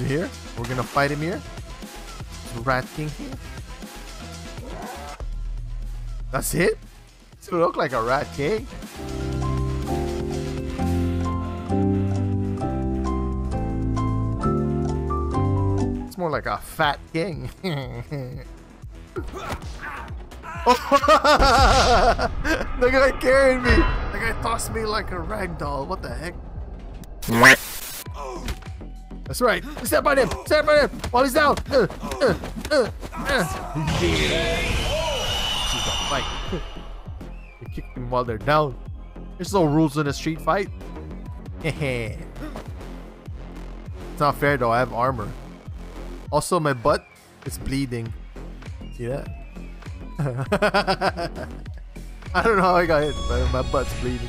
He here? We're gonna fight him here? Rat King here? That's it? Does it look like a Rat King? It's more like a fat king. oh, the guy carried me. The guy tossed me like a rag doll. What the heck? That's right. Step on him. Step on him while he's down. Uh, uh, uh, uh. Fight. you kick them while they're down. There's no rules in a street fight. it's not fair though. I have armor. Also, my butt is bleeding. See that? I don't know how I got hit, but my butt's bleeding.